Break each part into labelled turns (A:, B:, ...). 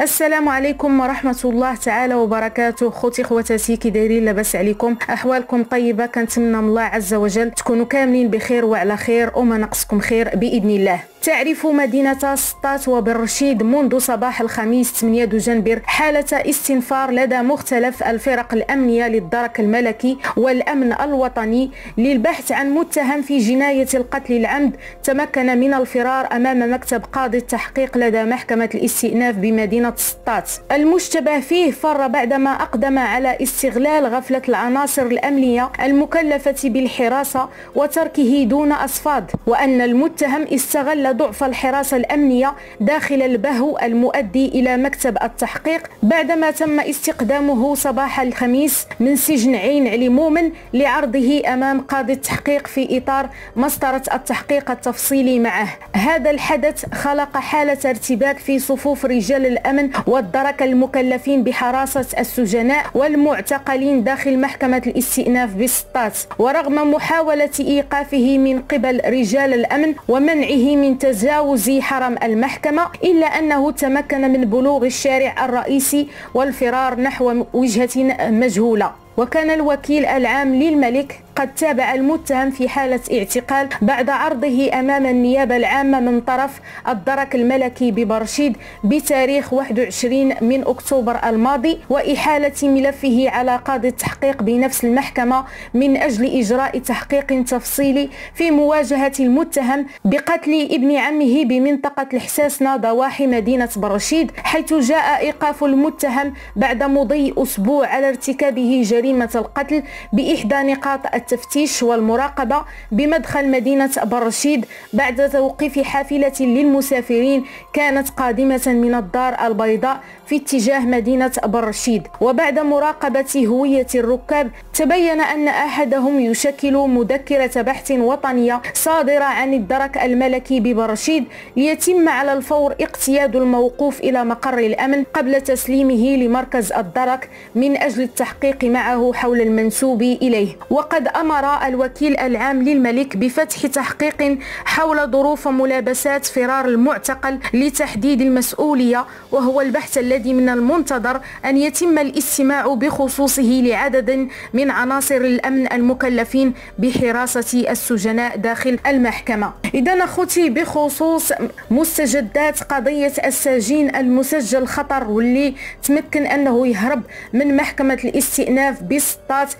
A: السلام عليكم ورحمة الله تعالى وبركاته. خوتي خواتاتي كي دايرين لاباس عليكم. أحوالكم طيبة كنتمنى من الله عز وجل تكونوا كاملين بخير وعلى خير وما نقصكم خير بإذن الله. تعرف مدينة سطات وبالرشيد منذ صباح الخميس 8 دجنبر حالة استنفار لدى مختلف الفرق الأمنية للدرك الملكي والأمن الوطني للبحث عن متهم في جناية القتل العمد تمكن من الفرار أمام مكتب قاضي التحقيق لدى محكمة الاستئناف بمدينة سطات. المشتبه فيه فر بعدما أقدم على استغلال غفلة العناصر الأمنية المكلفة بالحراسة وتركه دون أصفاد وأن المتهم استغل ضعف الحراسة الأمنية داخل البهو المؤدي إلى مكتب التحقيق بعدما تم استقدامه صباح الخميس من سجن عين علي مومن لعرضه أمام قاضي التحقيق في إطار مسطرة التحقيق التفصيلي معه. هذا الحدث خلق حالة ارتباك في صفوف رجال الأمن والدرك المكلفين بحراسة السجناء والمعتقلين داخل محكمة الاستئناف بسطات. ورغم محاولة إيقافه من قبل رجال الأمن ومنعه من تجاوز حرم المحكمة إلا أنه تمكن من بلوغ الشارع الرئيسي والفرار نحو وجهة مجهولة. وكان الوكيل العام للملك قد تابع المتهم في حالة اعتقال بعد عرضه أمام النيابة العامة من طرف الدرك الملكي ببرشيد بتاريخ 21 من أكتوبر الماضي وإحالة ملفه على قاضي التحقيق بنفس المحكمة من أجل إجراء تحقيق تفصيلي في مواجهة المتهم بقتل ابن عمه بمنطقة الحساسنة ضواحي مدينة برشيد حيث جاء إيقاف المتهم بعد مضي أسبوع على ارتكابه جريمة القتل بإحدى نقاط التفتيش والمراقبة بمدخل مدينة برشيد بعد توقيف حافلة للمسافرين كانت قادمة من الدار البيضاء في اتجاه مدينة برشيد وبعد مراقبة هوية الركاب تبين أن أحدهم يشكل مذكرة بحث وطنية صادرة عن الدرك الملكي ببرشيد ليتم على الفور اقتياد الموقوف إلى مقر الأمن قبل تسليمه لمركز الدرك من أجل التحقيق معه حول المنسوب إليه. وقد أمر الوكيل العام للملك بفتح تحقيق حول ظروف ملابسات فرار المعتقل لتحديد المسؤولية وهو البحث الذي من المنتظر أن يتم الاستماع بخصوصه لعدد من عناصر الأمن المكلفين بحراسة السجناء داخل المحكمة. إذا أخوتي بخصوص مستجدات قضية السجين المسجل خطر واللي تمكن أنه يهرب من محكمة الاستئناف بسطات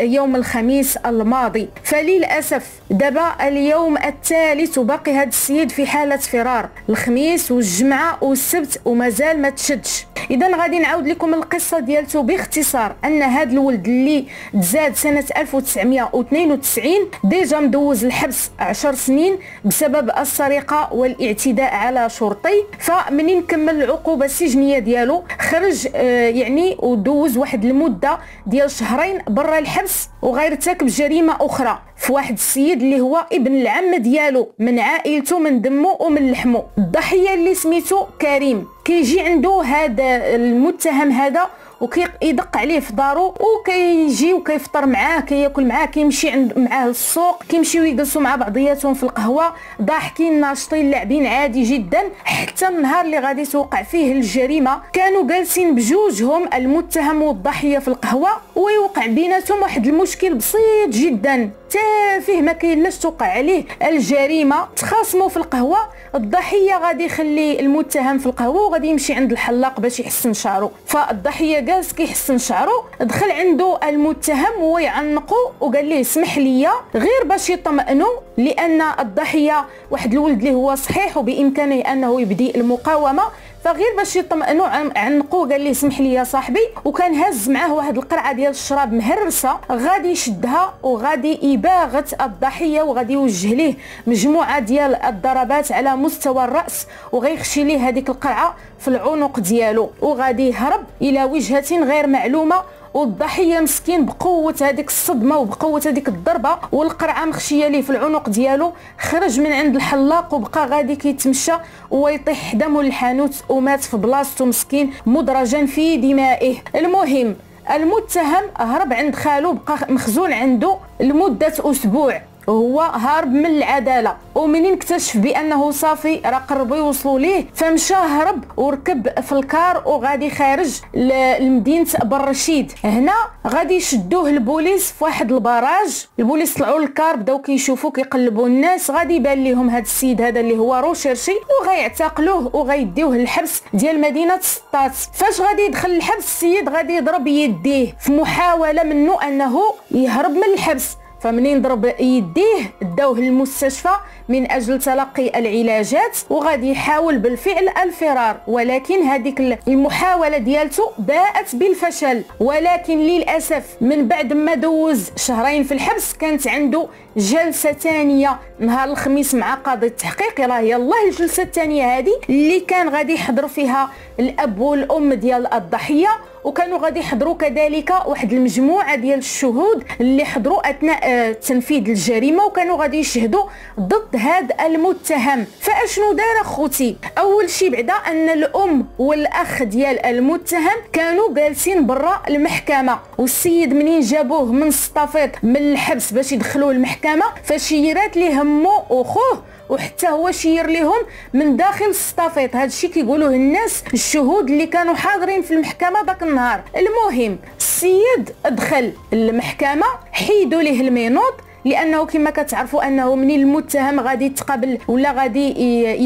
A: يوم الخميس الماضي. فللأسف دابا اليوم الثالث وباقي هذا السيد في حالة فرار. الخميس والجمعة والسبت ومازال ما تشدش. اذا غادي نعاود لكم القصة ديالته باختصار أن هذا الولد اللي تزاد سنة 1992 ديجا مدوز الحبس 10 سنين بسبب السرقة والاعتداء على شرطي. فمنين كمل العقوبة السجنية ديالو خرج آه يعني ودوز واحد المدة ديال شهرين برا الحبس وغير ارتكب جريمة أخرى. في واحد السيد اللي هو ابن العم ديالو من عائلته من دمه ومن لحمه. الضحية اللي سميتو كريم كيجي عنده هذا المتهم هذا وكيدق عليه في دارو وكيجي وكيفطر معاه كياكل معاه كيمشي عند معاه للسوق كيمشيو يجلسوا مع بعضياتهم في القهوة. ضاحكين ناشطين لاعبين عادي جدا حتى النهار اللي غادي توقع فيه الجريمة. كانوا جالسين بجوجهم المتهم والضحية في القهوة ويوقع بيناتهم واحد المشكل بسيط جدا. تافه ما كاين لاش توقع عليه. الجريمة تخاصموا في القهوة الضحية غادي يخلي المتهم في القهوة وغادي يمشي عند الحلاق باش يحسن شعره. فالضحية جالس كيحسن شعره دخل عنده المتهم وهو يعنقو وقال ليه اسمح لي غير باش يطمئنوا لأن الضحية واحد الولد اللي هو صحيح وبإمكانه أنه يبدي المقاومة. فغير باش يطمئنوا عنقو قال لي سمح لي يا صاحبي. وكان هز معاه واحد القرعة ديال الشراب مهرسه غادي يشدها وغادي يباغت الضحية وغادي يوجه ليه مجموعة ديال الضربات على مستوى الرأس وغيخشي ليه هذيك القرعة في العنق ديالو. وغادي يهرب إلى وجهة غير معلومة والضحية مسكين بقوة هذيك الصدمة وبقوة هذيك الضربة والقرعة مخشية ليه في العنق ديالو. خرج من عند الحلاق وبقى غادي كيتمشى ويطيح دمه للحانوت ومات في بلاصتو مسكين مدرجا في دمائه. المهم المتهم هرب عند خالو بقى مخزون عنده لمدة أسبوع. هو هارب من العدالة. ومنين اكتشف بأنه صافي؟ راه قربوا يوصلوا ليه. فمشى هرب وركب في الكار وغادي خارج لمدينة برشيد هنا غادي يشدوه البوليس في واحد ال barrage. البوليس طلعوا للكار بداو كيشوفوا كيقلبوا الناس. غادي يبان لهم هذا السيد هذا اللي هو recherché وغيعتقلوه وغيديوه للحبس ديال مدينة سطات. فاش غادي يدخل الحبس السيد غادي يضرب يديه في محاولة منه أنه يهرب من الحبس. فمنين ضرب يديه؟ داوه للمستشفى. من أجل تلقي العلاجات وغادي يحاول بالفعل الفرار. ولكن هذيك المحاولة ديالته باءت بالفشل. ولكن للأسف من بعد ما دوز شهرين في الحبس كانت عنده جلسة ثانية نهار الخميس مع قاضي التحقيق. راه يلاه الجلسة الثانية هذه اللي كان غادي يحضر فيها الأب والأم ديال الضحية. وكانوا غادي يحضروا كذلك واحد المجموعة ديال الشهود اللي حضروا أثناء آه، تنفيذ الجريمة وكانوا غادي يشهدوا ضد هذا المتهم. فأشنو دار أخوتي؟ أول شيء بعدا أن الأم والأخ ديال المتهم كانوا جالسين برا المحكمة والسيد منين جابوه؟ من الصطافيط من الحبس باش يدخلوه المحكمة. فشيرات ليه مو وخوه وحتى هو شير لهم من داخل الصطافيط هذا الشيء كيقولوه الناس الشهود اللي كانوا حاضرين في المحكمة ذاك النهار. المهم السيد دخل المحكمة حيدوا ليه المينوط لأنه كما كتعرفوا أنه من المتهم غادي يتقابل ولا غادي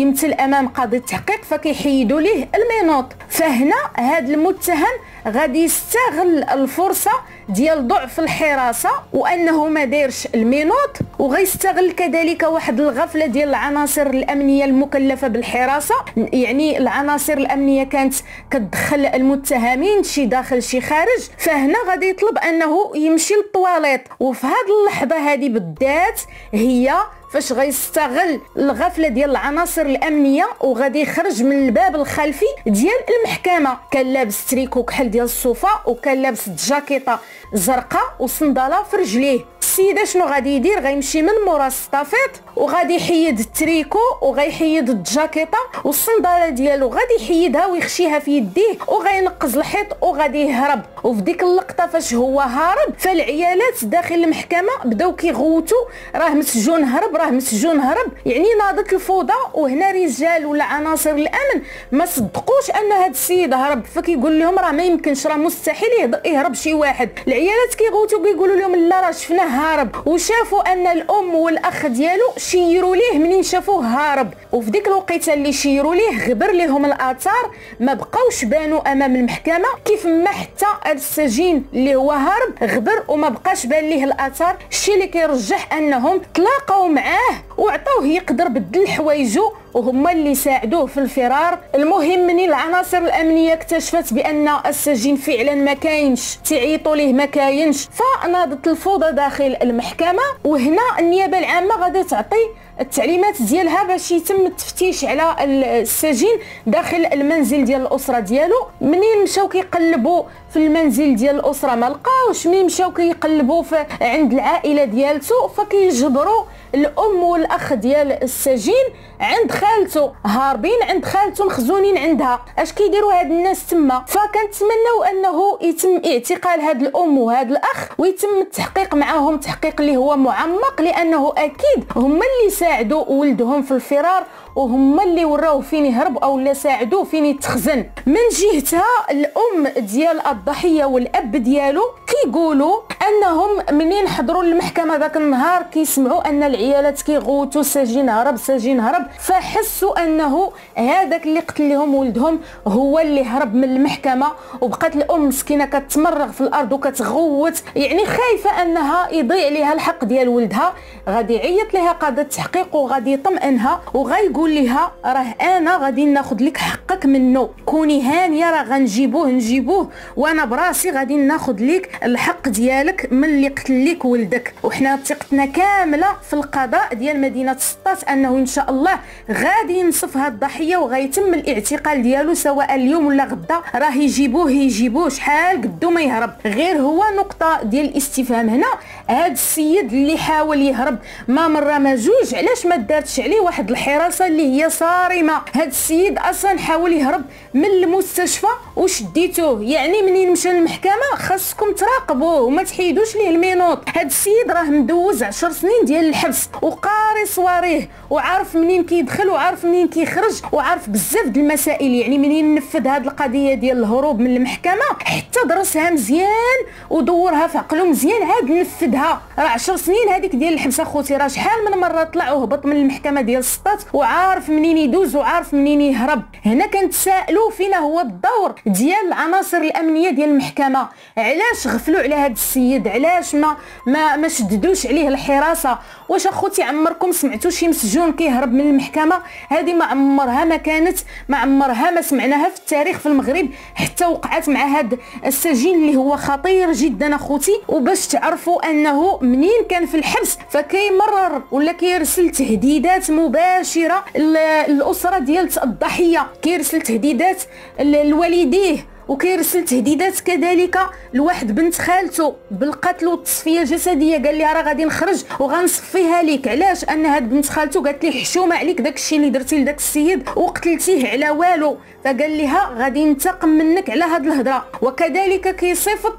A: يمثل أمام قاضي التحقيق فكيحيدوا ليه المينوط. فهنا هذا المتهم غادي يستغل الفرصة ديال ضعف الحراسة وأنه ما دارش المينوط وغيستغل كذلك واحد الغفلة ديال العناصر الأمنية المكلفة بالحراسة. يعني العناصر الأمنية كانت كتدخل المتهمين شي داخل شي خارج فهنا غادي يطلب أنه يمشي للطواليت وفي هذه اللحظة هذه بالذات هي فاش غيستغل الغفلة ديال العناصر الأمنية وغادي يخرج من الباب الخلفي ديال المحكمة. كان لابس تريكو كحل ديال الصوفة وكان لابس جاكيطة زرقاء وصنداله في رجليه. السيد شنو غادي يدير؟ غيمشي من مورا السطافيط وغادي يحيد التريكو وغيحيد الجاكيطة والصندالة ديالو غادي يحيدها ويخشيها في يديه وغينقز الحيط وغادي يهرب. وفي ديك اللقطة فاش هو هارب فالعيالات داخل المحكمة بداو كيغوتوا راه مسجون هرب راه مسجون هرب. يعني ناضت الفوضى وهنا رجال ولا عناصر الأمن ما صدقوش أن هذا السيد هرب. فكيقول لهم راه ما يمكنش راه مستحيل يهرب شي واحد. العيالات كيغوتوا كيقولوا لهم لا راه شفناه هارب. وشافوا أن الأم والأخ ديالو شيروا ليه منين شافوه هارب. وفي ديك الوقيتة اللي شيروا ليه غبر لهم الآثار ما بقاوش بانوا أمام المحكمة. كيف ما حتى السجين اللي هو هارب غبر وما بقاش بان ليه الآثار. الشيء اللي كيرجح أنهم تلاقاو معاه وعطوه يقدر بدل حوايجو وهما اللي ساعدوه في الفرار. المهم من العناصر الأمنية اكتشفت بأن السجين فعلا ما كاينش تعيطوا ليه ما كاينش. فناضت الفوضى داخل المحكمة وهنا النيابة العامة غادي تعطي التعليمات ديالها باش يتم التفتيش على السجين داخل المنزل ديال الأسرة ديالو. منين مشاو كيقلبوا في المنزل ديال الأسرة ما لقاوش. منين مشاو كيقلبوا عند العائلة ديالته فكيجبروا الأم والأخ ديال السجين عند خالته هاربين عند خالته مخزونين عندها. اش كيديروا هاد الناس تما؟ فكنتمنوا أنه يتم اعتقال هاد الأم وهاد الأخ ويتم التحقيق معاهم تحقيق اللي هو معمق لأنه أكيد هما اللي ساعدوا ولدهم في الفرار وهما اللي وراوه فين يهرب أو لا ساعدوه فين يتخزن من جهتها الأم ديال الضحية والأب ديالو كيقولوا أنهم منين حضروا للمحكمة ذاك النهار؟ كيسمعوا أن العيالات كيغوتوا سجين هرب سجين هرب. فحسوا أنه هذاك اللي قتل لهم ولدهم هو اللي هرب من المحكمة. وبقات الأم مسكينة كتمرغ في الأرض وكتغوت. يعني خايفة أنها يضيع لها الحق ديال ولدها. غادي يعيط لها قاضي التحقيق وغادي يطمئنها. وغايقول لها راه أنا غادي ناخذ لك حقك منه كوني هانيه راه غنجيبوه نجيبوه. وأنا براسي غادي ناخذ لك الحق ديالك من اللي قتل لك ولدك. وحنا ثقتنا كاملة في القضاء ديال مدينة سطات أنه إن شاء الله غادي ينصف هاد الضحية وغيتم الاعتقال ديالو سواء اليوم ولا غدا. راه يجيبوه يجيبوه. شحال قدو ما يهرب. غير هو نقطة ديال الاستفهام هنا. هاد السيد اللي حاول يهرب ما مرة ما جوج. علاش ما دارتش عليه واحد الحراسة اللي هي صارمة. هاد السيد أصلا حاول يهرب من المستشفى. وشديتوه يعني منين مشى للمحكمة؟ خاصكم تراقبوه وما تحيدوش ليه المينوط. هاد السيد راه مدوز عشر سنين ديال الحبس وقاري صواريه وعارف منين كيدخل وعارف منين كيخرج وعارف بزاف د المسائل. يعني منين نفذ هاد القضية ديال الهروب من المحكمة؟ حتى درسها مزيان ودورها في عقلو مزيان. عاد نفذها. راه 10 سنين هذيك ديال الحبس أخوتي راه شحال من مرة طلع وهبط من المحكمة ديال السطات وعارف منين يدوز وعارف منين يهرب. هنا كنتسائلوا فينا هو الدور ديال العناصر الأمنية ديال المحكمة. علاش غفلوا على هذا السيد؟ علاش ما ما ما شددوش عليه الحراسة؟ واش أخوتي عمركم سمعتوا شي مسجون كيهرب من المحكمة؟ هذه ما عمرها ما كانت ما عمرها ما سمعناها في التاريخ في المغرب حتى وقعت مع هذا السجين اللي هو خطير جدا أخوتي. وباش تعرفوا أنه منين كان في الحبس فكيمرر ولا كيرسل تهديدات مباشرة للاسره ديال الضحية. كيرسل تهديدات لوالديه وكيرسل تهديدات كذلك لواحد بنت خالته بالقتل والتصفية الجسدية. قال لها راه غادي نخرج وغنصفيها لك علاش؟ أن هاد بنت خالته قالت ليه حشومه عليك داكشي اللي درتي لداك السيد وقتلتيه على والو. فقال لها غادي ننتقم منك على هاد الهضرة. وكذلك كيصيفط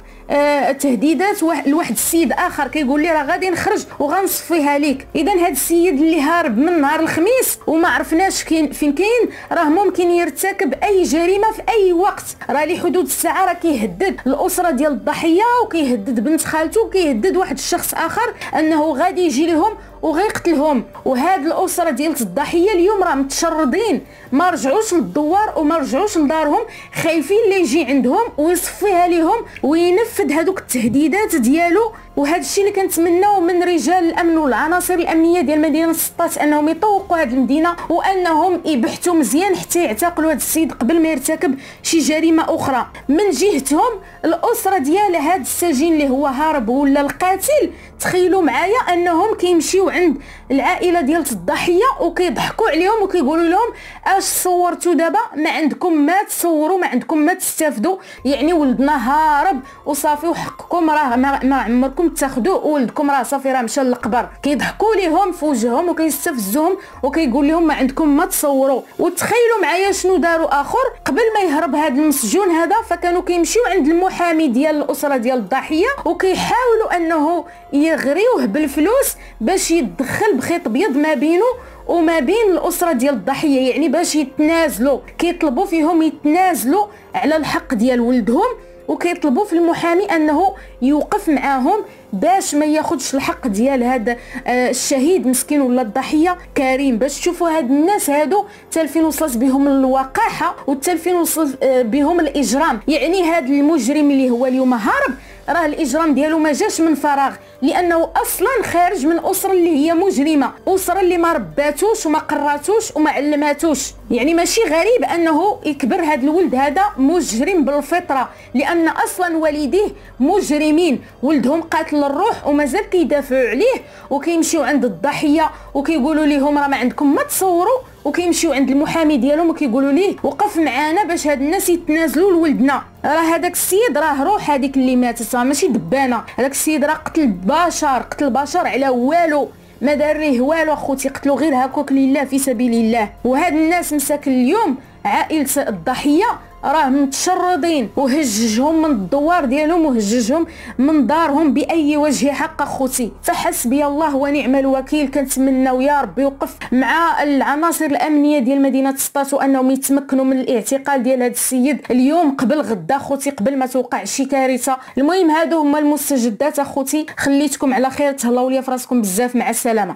A: تهديدات لواحد السيد آخر كيقول ليه راه غادي نخرج وغنصفيها ليك. اذا هاد السيد اللي هارب من نهار الخميس وما عرفناش كين فين كاين راه ممكن يرتكب أي جريمة في أي وقت. راه لحدود الساعة راه كيهدد الأسرة ديال الضحية وكيهدد بنت خالته وكيهدد واحد الشخص آخر أنه غادي يجي لهم وغيقتلهم. وهاد الأسرة ديال الضحية اليوم راه متشردين. ما رجعوش للدوار وما رجعوش لدارهم. خايفين اللي يجي عندهم ويصفيها لهم وينفذ هذوك التهديدات ديالو. وهذا الشيء اللي كنتمناو من رجال الأمن والعناصر الأمنية ديال مدينة سطات أنهم يطوقوا هذه المدينة وأنهم يبحثوا مزيان حتى يعتقلوا هذا السيد قبل ما يرتكب شي جريمة أخرى. من جهتهم الأسرة ديال هذا السجين اللي هو هارب ولا القاتل تخيلوا معايا أنهم كيمشيو عند العائلة ديال الضحية وكيضحكوا عليهم وكيقولوا لهم أش صورتوا دابا؟ ما عندكم ما تصوروا ما عندكم ما تستافدوا. يعني ولدنا هارب وصافي وحقكم راه ما عمركم تاخذوا ولدكم راه صافي راه مشى للقبر. كيضحكوا ليهم في وجههم وكيستفزوهم وكيقول لهم ما عندكم ما تصوروا. وتخيلوا معايا شنو داروا آخر. قبل ما يهرب هذا المسجون هذا فكانوا كيمشيو عند المحامي ديال الأسرة ديال الضحيه وكيحاولوا أنه يغريوه بالفلوس باش يدخل بخيط ابيض ما بينه وما بين الأسرة ديال الضحيه يعني باش يتنازلوا. كيطلبوا فيهم يتنازلوا على الحق ديال ولدهم. وكيطلبوا في المحامي أنه يوقف معاهم باش ما ياخذش الحق ديال هذا آه، الشهيد مسكين ولا الضحية كريم. باش تشوفوا هاد الناس هادو حتى فين وصلت بهم الوقاحة وحتى فين وصل آه، بهم الإجرام. يعني هذا المجرم اللي هو اليوم هارب راه الإجرام ديالو ما جاش من فراغ لأنه أصلا خارج من أسرة اللي هي مجرمة أسرة اللي ما رباتوش وما قراتوش وما علماتوش. يعني ماشي غريب أنه يكبر هذا الولد هذا مجرم بالفطرة لأن أصلا والديه مجرمين. ولدهم قاتل الروح ومازال كيدافعوا عليه وكيمشيو عند الضحية وكيقولوا لهم راه ما عندكم ما تصوروا وكيمشيو عند المحامي ديالهم وكيقولوا ليه وقف معانا باش هاد الناس يتنازلوا لولدنا. راه هذاك السيد راه روح هذيك اللي ماتت راه ماشي دبانة. هذاك السيد راه قتل بشر قتل بشر على والو. ما داريه والو أخوتي قتلوا غير هكاك لله في سبيل الله. وهاد الناس مساكن اليوم عائلة الضحية راه متشردين. وهججهم من الدوار ديالهم وهججهم من دارهم بأي وجه حق أخوتي. فحسبي الله ونعم الوكيل. كنتمناو يا ربي يوقف مع العناصر الأمنية ديال مدينة سطات وانهم يتمكنوا من الاعتقال ديال هذا السيد اليوم قبل غدا. أخوتي قبل ما توقع شي كارثة. المهم هادو هما المستجدات أخوتي. خليتكم على خير. تهلاو ليا فراسكم بزاف. مع السلامة.